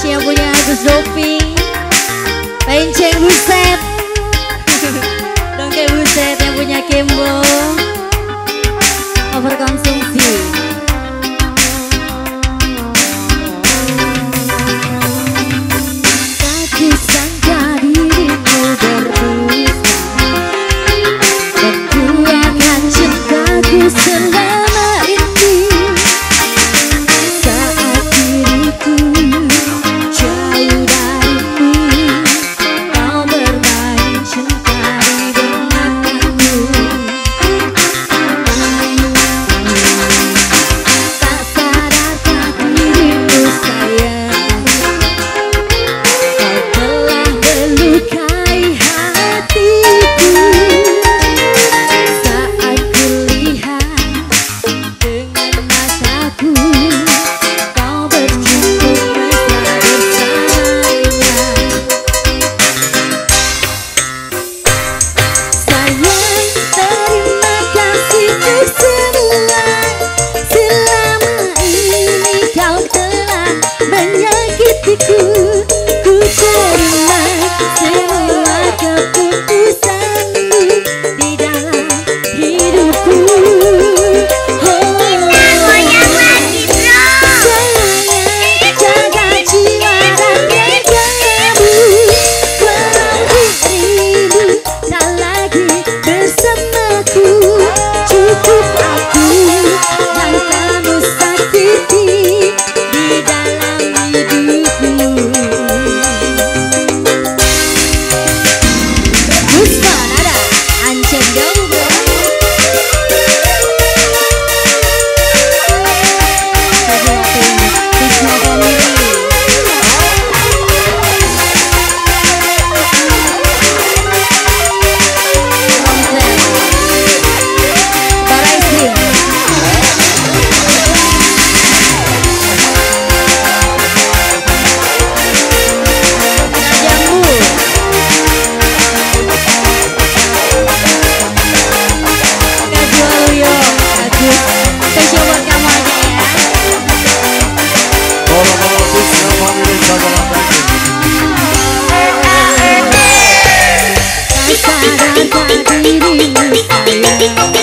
kasih yang punya Agus Dopi Penceng Buset. Dongke Buset yang punya Kimbo Overconsum yeah.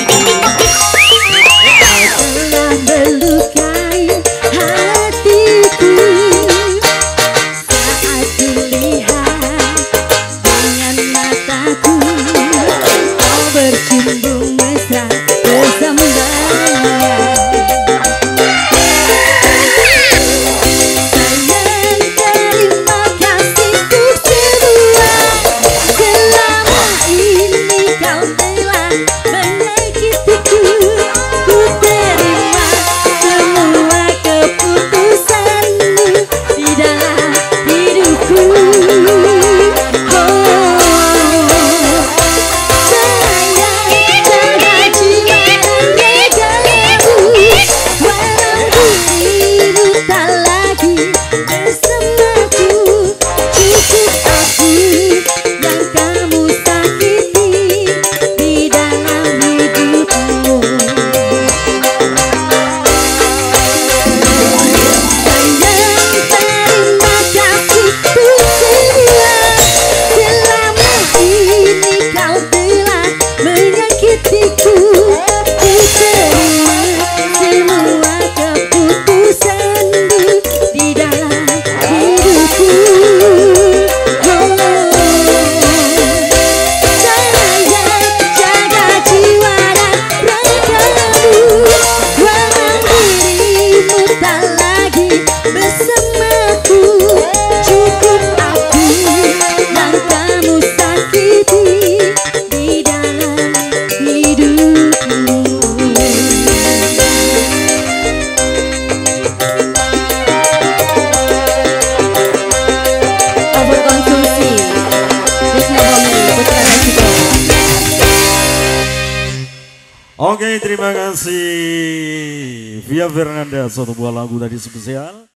Oke, terima kasih Via Fernanda, suatu buah lagu tadi spesial.